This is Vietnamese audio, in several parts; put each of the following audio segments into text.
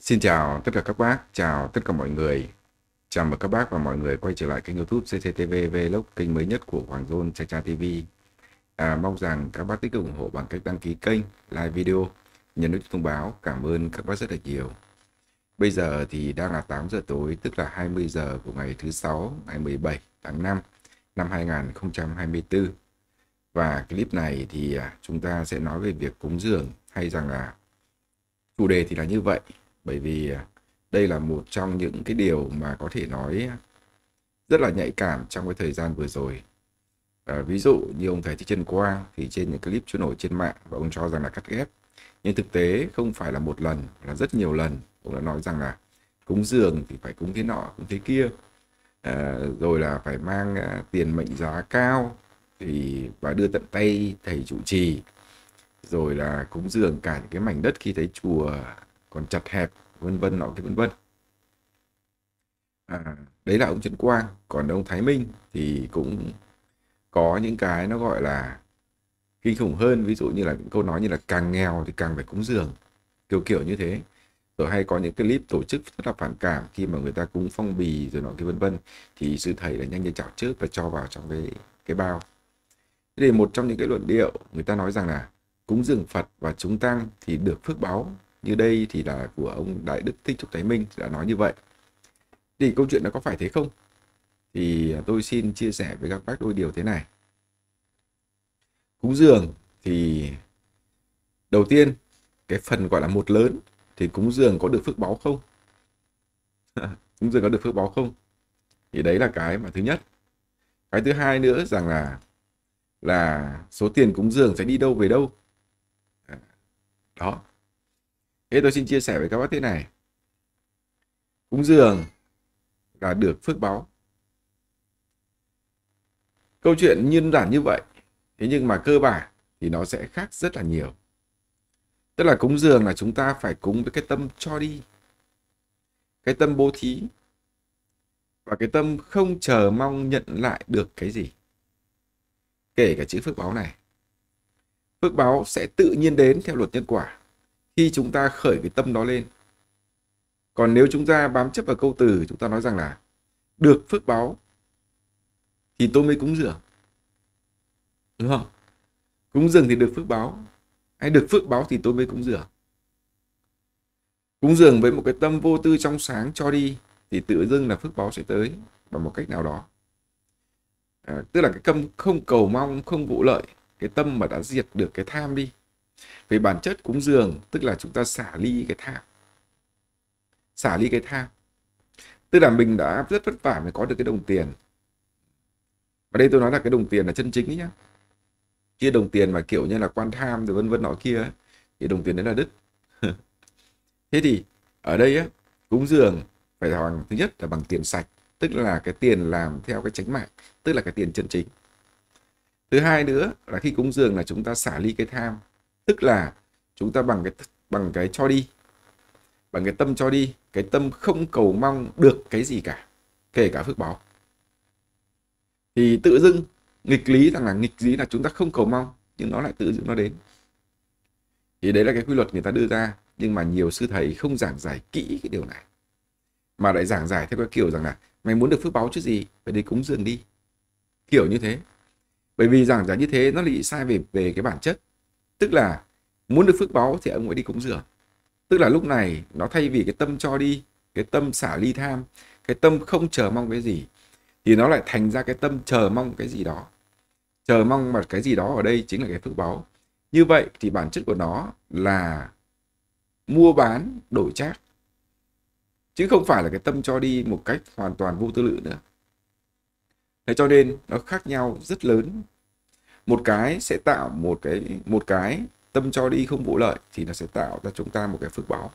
Xin chào tất cả các bác, chào tất cả mọi người. Chào mừng các bác và mọi người quay trở lại kênh youtube CCTV Vlog, kênh mới nhất của Hoàng Dôn Cha Cha TV. À, mong rằng các bác tích cực ủng hộ bằng cách đăng ký kênh, like video, nhấn nút thông báo. Cảm ơn các bác rất là nhiều. Bây giờ thì đang là 8 giờ tối, tức là 20 giờ của ngày thứ sáu, ngày 17 tháng 5 năm 2024. Và clip này thì à, chúng ta sẽ nói về việc cúng dường hay rằng là chủ đề thì là như vậy bởi vì à, đây là một trong những cái điều mà có thể nói rất là nhạy cảm trong cái thời gian vừa rồi. À, ví dụ như ông thầy Thích trần Quang thì trên những clip trôi nổi trên mạng và ông cho rằng là cắt ghép. Nhưng thực tế không phải là một lần, là rất nhiều lần. Ông đã nói rằng là cúng dường thì phải cúng thế nọ, cúng thế kia. À, rồi là phải mang à, tiền mệnh giá cao thì và đưa tận tay thầy trụ trì rồi là cúng dường cả những cái mảnh đất khi thấy chùa còn chặt hẹp vân vân nọ cái vân vân. À, đấy là ông Trần Quang. Còn ông Thái Minh thì cũng có những cái nó gọi là kinh khủng hơn. Ví dụ như là những câu nói như là càng nghèo thì càng phải cúng dường. Kiểu kiểu như thế. Rồi hay có những clip tổ chức rất là phản cảm khi mà người ta cúng phong bì rồi nọ cái vân vân. Thì sư thầy là nhanh như chảo trước và cho vào trong cái cái bao. Thế thì một trong những cái luận điệu người ta nói rằng là cúng dường Phật và chúng tăng thì được phước báo như đây thì là của ông Đại Đức Thích Trúc Thái Minh đã nói như vậy. Thì câu chuyện nó có phải thế không? Thì tôi xin chia sẻ với các bác đôi điều thế này. Cúng dường thì đầu tiên cái phần gọi là một lớn thì cúng dường có được phước báo không? cúng dường có được phước báo không? Thì đấy là cái mà thứ nhất. Cái thứ hai nữa rằng là là số tiền cúng dường sẽ đi đâu về đâu? À, đó, Thế tôi xin chia sẻ với các bác thế này. Cúng dường là được phước báo. Câu chuyện đơn giản như vậy. Thế nhưng mà cơ bản thì nó sẽ khác rất là nhiều. Tức là cúng dường là chúng ta phải cúng với cái tâm cho đi. Cái tâm bố thí. Và cái tâm không chờ mong nhận lại được cái gì. Kể cả chữ phước báo này. Phước báo sẽ tự nhiên đến theo luật nhân quả khi chúng ta khởi cái tâm đó lên. Còn nếu chúng ta bám chấp vào câu từ chúng ta nói rằng là được phước báo thì tôi mới cúng dường. Đúng không? Cúng dường thì được phước báo. Hay được phước báo thì tôi mới cúng dường. Cúng dường với một cái tâm vô tư trong sáng cho đi thì tự dưng là phước báo sẽ tới bằng một cách nào đó. À, tức là cái tâm không cầu mong, không vụ lợi, cái tâm mà đã diệt được cái tham đi về bản chất cúng dường tức là chúng ta xả ly cái tham xả ly cái tham tức là mình đã rất vất vả mới có được cái đồng tiền. Và đây tôi nói là cái đồng tiền là chân chính ấy nhá. Kia đồng tiền mà kiểu như là quan tham rồi vân vân nọ kia ấy, thì đồng tiền đấy là đứt. Thế thì ở đây á cúng dường phải bằng thứ nhất là bằng tiền sạch tức là cái tiền làm theo cái tránh mạng tức là cái tiền chân chính. Thứ hai nữa là khi cúng dường là chúng ta xả ly cái tham tức là chúng ta bằng cái bằng cái cho đi. Bằng cái tâm cho đi, cái tâm không cầu mong được cái gì cả, kể cả phước báo. Thì tự dưng, nghịch lý rằng là nghịch lý là chúng ta không cầu mong, nhưng nó lại tự dưng nó đến. Thì đấy là cái quy luật người ta đưa ra, nhưng mà nhiều sư thầy không giảng giải kỹ cái điều này. Mà lại giảng giải theo cái kiểu rằng là, mày muốn được phước báo chứ gì? Phải đi cúng dường đi. Kiểu như thế. Bởi vì giảng giải như thế nó lại sai về về cái bản chất tức là muốn được phước báo thì ông phải đi cúng dường. Tức là lúc này nó thay vì cái tâm cho đi, cái tâm xả ly tham, cái tâm không chờ mong cái gì, thì nó lại thành ra cái tâm chờ mong cái gì đó. Chờ mong mà cái gì đó ở đây chính là cái phước báo. Như vậy thì bản chất của nó là mua bán, đổi trác. Chứ không phải là cái tâm cho đi một cách hoàn toàn vô tư lự nữa. Thế cho nên nó khác nhau rất lớn một cái sẽ tạo một cái một cái tâm cho đi không vụ lợi thì nó sẽ tạo ra chúng ta một cái phước báo.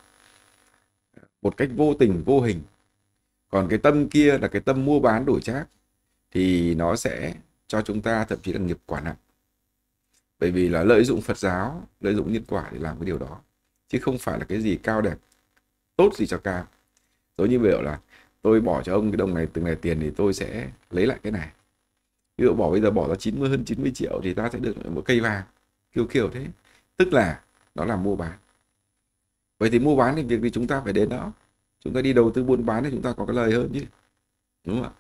Một cách vô tình, vô hình. Còn cái tâm kia là cái tâm mua bán đổi trác thì nó sẽ cho chúng ta thậm chí là nghiệp quả nặng. Bởi vì là lợi dụng Phật giáo, lợi dụng nhân quả để làm cái điều đó. Chứ không phải là cái gì cao đẹp, tốt gì cho cao. Giống như biểu là, tôi bỏ cho ông cái đồng này, từng này tiền thì tôi sẽ lấy lại cái này ví dụ bỏ bây giờ bỏ ra 90 hơn 90 triệu thì ta sẽ được một cây vàng. Kiểu kiểu thế. Tức là nó là mua bán. Vậy thì mua bán thì việc thì chúng ta phải đến đó. Chúng ta đi đầu tư buôn bán thì chúng ta có cái lời hơn chứ. Đúng không ạ?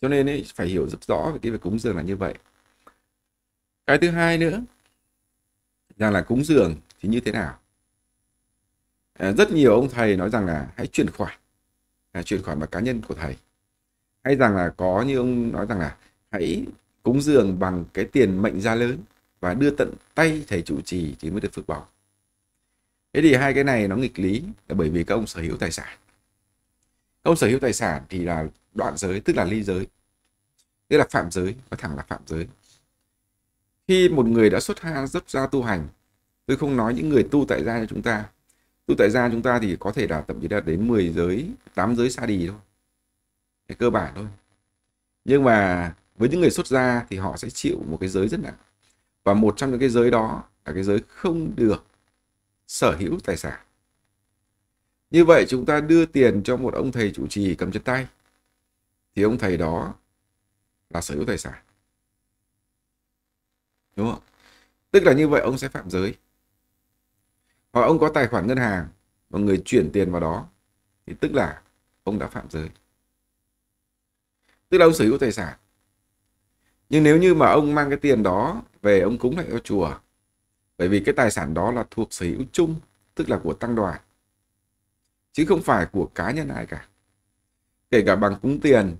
Cho nên ấy, phải hiểu rất rõ về cái việc cúng dường là như vậy. Cái thứ hai nữa rằng là cúng dường thì như thế nào? À, rất nhiều ông thầy nói rằng là hãy chuyển khoản. À, chuyển khoản vào cá nhân của thầy. Hay rằng là có như ông nói rằng là hãy cúng dường bằng cái tiền mệnh gia lớn và đưa tận tay thầy chủ trì thì mới được phước bảo thế thì hai cái này nó nghịch lý là bởi vì các ông sở hữu tài sản. Các ông sở hữu tài sản thì là đoạn giới, tức là ly giới, tức là phạm giới và thẳng là phạm giới. Khi một người đã xuất ha dốc ra tu hành, tôi không nói những người tu tại gia cho chúng ta. Tu tại gia chúng ta thì có thể là thậm chí đạt đến 10 giới 8 giới sa đi thôi. Cái cơ bản thôi. Nhưng mà với những người xuất gia thì họ sẽ chịu một cái giới rất nặng. Và một trong những cái giới đó là cái giới không được sở hữu tài sản. Như vậy chúng ta đưa tiền cho một ông thầy chủ trì cầm trên tay, thì ông thầy đó là sở hữu tài sản. Đúng không? Tức là như vậy ông sẽ phạm giới. Hoặc ông có tài khoản ngân hàng và người chuyển tiền vào đó, thì tức là ông đã phạm giới. Tức là ông sở hữu tài sản nhưng nếu như mà ông mang cái tiền đó về, ông cúng lại cho chùa, bởi vì cái tài sản đó là thuộc sở hữu chung, tức là của tăng đoàn, chứ không phải của cá nhân ai cả. Kể cả bằng cúng tiền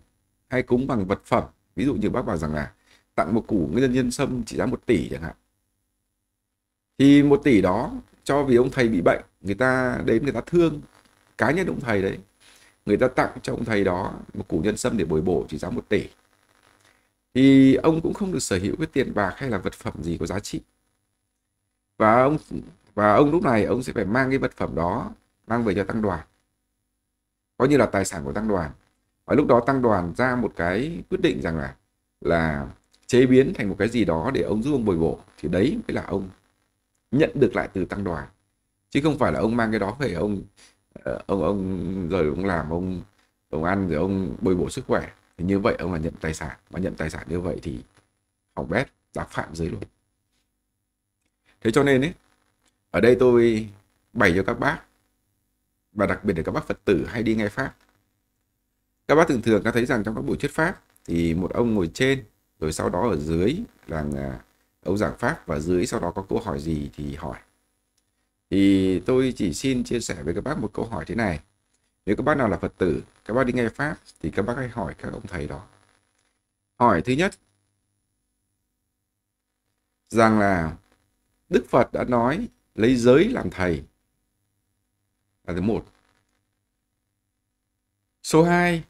hay cúng bằng vật phẩm, ví dụ như bác bảo rằng là tặng một củ nhân nhân sâm trị giá một tỷ chẳng hạn. Thì một tỷ đó, cho vì ông thầy bị bệnh, người ta đến người ta thương, cá nhân ông thầy đấy, người ta tặng cho ông thầy đó một củ nhân sâm để bồi bổ trị giá một tỷ thì ông cũng không được sở hữu cái tiền bạc hay là vật phẩm gì có giá trị. Và ông và ông lúc này ông sẽ phải mang cái vật phẩm đó mang về cho tăng đoàn. Coi như là tài sản của tăng đoàn. Và lúc đó tăng đoàn ra một cái quyết định rằng là là chế biến thành một cái gì đó để ông giúp ông bồi bổ. Thì đấy mới là ông nhận được lại từ tăng đoàn. Chứ không phải là ông mang cái đó về ông ờ, ông ông, rồi ông làm, ông ông ăn, rồi ông bồi bổ sức khỏe thì như vậy ông là nhận tài sản, mà nhận tài sản như vậy thì hỏng bét đã phạm giới luôn thế cho nên ấy, ở đây tôi bày cho các bác, và đặc biệt là các bác phật tử hay đi nghe pháp. Các bác thường thường đã thấy rằng trong các buổi thuyết pháp thì một ông ngồi trên, rồi sau đó ở dưới là ông à, giảng pháp, và dưới sau đó có câu hỏi gì thì hỏi. Thì tôi chỉ xin chia sẻ với các bác một câu hỏi thế này nếu các bác nào là phật tử các bác đi nghe pháp thì các bác hãy hỏi các ông thầy đó hỏi thứ nhất rằng là đức phật đã nói lấy giới làm thầy là thứ một số 2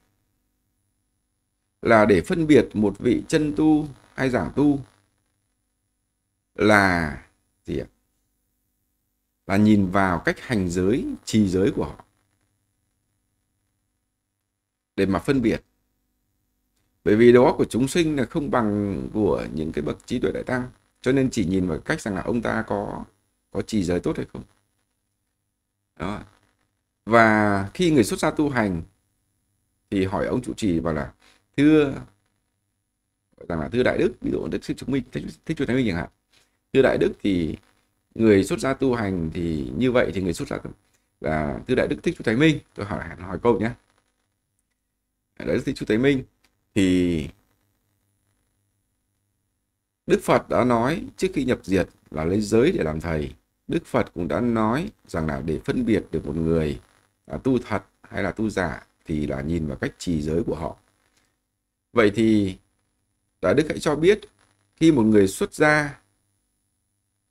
là để phân biệt một vị chân tu hay giảng tu là gì ạ? Là nhìn vào cách hành giới, trì giới của họ. Để mà phân biệt. Bởi vì đó của chúng sinh là không bằng của những cái bậc trí tuệ đại tăng. Cho nên chỉ nhìn vào cách rằng là ông ta có có trì giới tốt hay không. Đó. Và khi người xuất gia tu hành thì hỏi ông chủ trì bảo là thưa rằng là thưa đại đức ví dụ đức thích chúng minh thích, thích chúa thánh minh chẳng hạn thưa đại đức thì người xuất gia tu hành thì như vậy thì người xuất gia là thưa đại đức thích chúa thánh minh tôi hỏi hỏi câu nhé đấy thì thích Tế minh thì Đức Phật đã nói trước khi nhập diệt là lấy giới để làm thầy. Đức Phật cũng đã nói rằng là để phân biệt được một người là tu thật hay là tu giả thì là nhìn vào cách trì giới của họ. Vậy thì Đại Đức hãy cho biết khi một người xuất gia,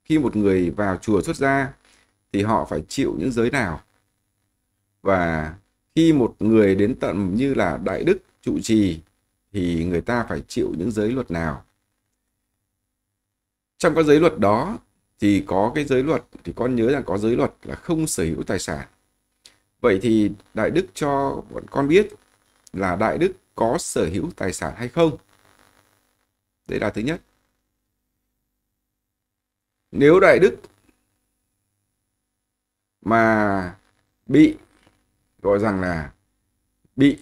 khi một người vào chùa xuất gia thì họ phải chịu những giới nào? Và khi một người đến tận như là Đại Đức trụ trì, thì người ta phải chịu những giới luật nào? Trong các giới luật đó, thì có cái giới luật, thì con nhớ rằng có giới luật là không sở hữu tài sản. Vậy thì Đại Đức cho bọn con biết là Đại Đức có sở hữu tài sản hay không. Đây là thứ nhất. Nếu Đại Đức mà bị gọi rằng là bị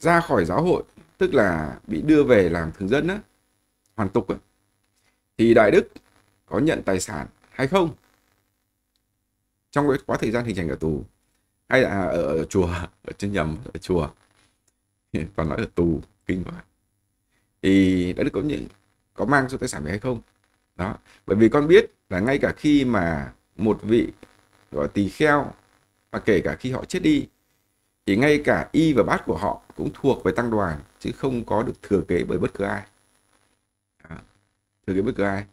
ra khỏi giáo hội, tức là bị đưa về làm thường dân á, hoàn tục á, thì Đại Đức có nhận tài sản hay không? trong cái quá thời gian hình thành ở tù hay là à, ở, ở chùa ở trên nhầm ở chùa còn nói ở tù kinh quá thì đã được có những có mang số tài sản về hay không đó bởi vì con biết là ngay cả khi mà một vị gọi tỳ kheo và kể cả khi họ chết đi thì ngay cả y và bát của họ cũng thuộc về tăng đoàn chứ không có được thừa kế bởi bất cứ ai. À, thừa kế bất cứ ai.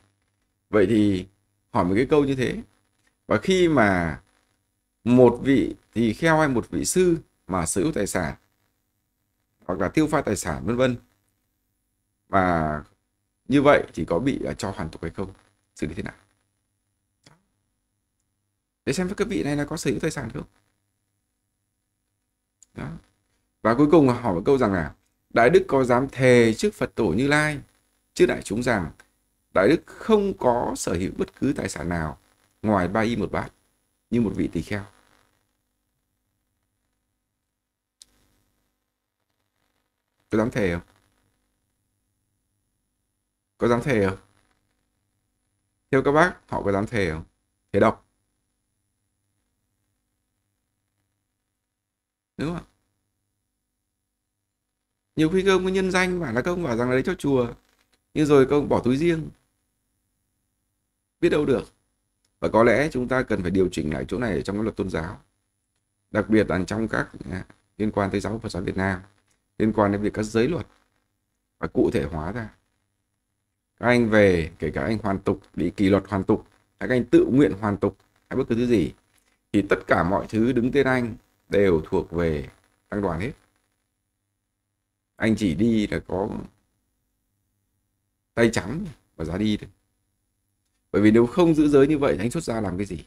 Vậy thì hỏi một cái câu như thế. Và khi mà một vị thì kheo hay một vị sư mà sở hữu tài sản hoặc là tiêu pha tài sản vân vân và như vậy thì có bị à, cho hoàn tục hay không? Xử lý thế nào? Để xem các vị này là có sở hữu tài sản không? Đó. Và cuối cùng hỏi một câu rằng là, đại đức có dám thề trước phật tổ như lai, trước đại chúng rằng đại đức không có sở hữu bất cứ tài sản nào ngoài ba y một bát như một vị tỳ kheo? Có dám thề không? Có dám thề không? Theo các bác, họ có dám thề không? Thế độc. Đúng không nhiều khi công có nhân danh, bảo là công bảo rằng là đấy cho chùa, nhưng rồi công bỏ túi riêng. Biết đâu được. Và có lẽ chúng ta cần phải điều chỉnh lại chỗ này trong cái luật tôn giáo. Đặc biệt là trong các à, liên quan tới giáo Phật giáo Việt Nam, liên quan đến việc các giới luật và cụ thể hóa ra. Các anh về, kể cả anh hoàn tục, bị kỷ luật hoàn tục hay các anh tự nguyện hoàn tục, hay bất cứ thứ gì, thì tất cả mọi thứ đứng tên anh đều thuộc về tăng đoàn hết. Anh chỉ đi là có tay trắng và giá đi thôi. Bởi vì nếu không giữ giới như vậy thì anh xuất gia làm cái gì?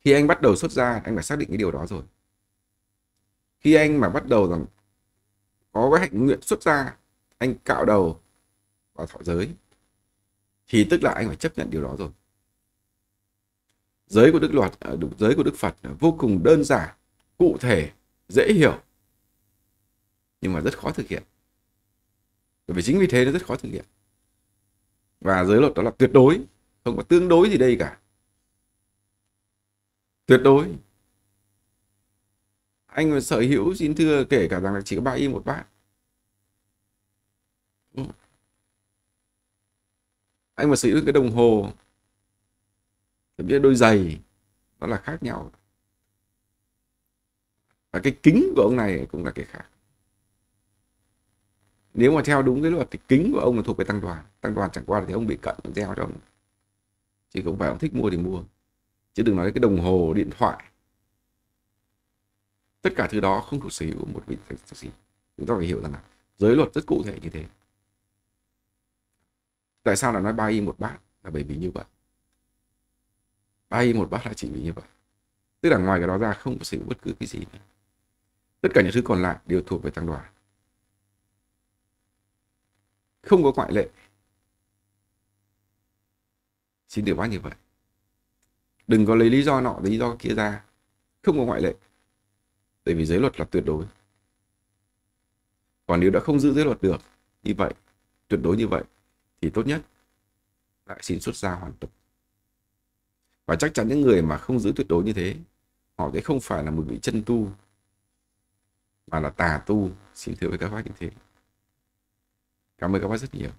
Khi anh bắt đầu xuất gia, anh phải xác định cái điều đó rồi. Khi anh mà bắt đầu rằng có cái hạnh nguyện xuất gia, anh cạo đầu và thọ giới, thì tức là anh phải chấp nhận điều đó rồi giới của đức luật à, giới của đức phật vô cùng đơn giản, cụ thể, dễ hiểu, nhưng mà rất khó thực hiện. Bởi vì chính vì thế nó rất khó thực hiện. Và giới luật đó là tuyệt đối, không có tương đối gì đây cả. Tuyệt đối. Anh mà sở hữu xin thưa kể cả rằng là chỉ có ba y một bát. Ừ. Anh mà sở hữu cái đồng hồ thậm chí đôi giày nó là khác nhau. Và cái kính của ông này cũng là cái khác. Nếu mà theo đúng cái luật thì kính của ông là thuộc về tăng đoàn. Tăng đoàn chẳng qua là thì ông bị cận gieo cho ông. Chỉ không phải ông thích mua thì mua. Chứ đừng nói cái đồng hồ, điện thoại. Tất cả thứ đó không thuộc sở hữu của một vị thạc sĩ. Chúng ta phải hiểu rằng là giới luật rất cụ thể như thế. Tại sao là nói ba y một bát? Là bởi vì như vậy bay một bát là chỉ vì như vậy. Tức là ngoài cái đó ra không có sự bất cứ cái gì nữa. tất cả những thứ còn lại đều thuộc về tăng đoàn. Không có ngoại lệ. Xin được bác như vậy. Đừng có lấy lý do nọ lý do kia ra. Không có ngoại lệ. Bởi vì giới luật là tuyệt đối. Còn nếu đã không giữ giới luật được như vậy, tuyệt đối như vậy, thì tốt nhất lại xin xuất gia hoàn tục và chắc chắn những người mà không giữ tuyệt đối như thế, họ sẽ không phải là một vị chân tu, mà là tà tu, xin thưa với các bác như thế. Cảm ơn các bác rất nhiều.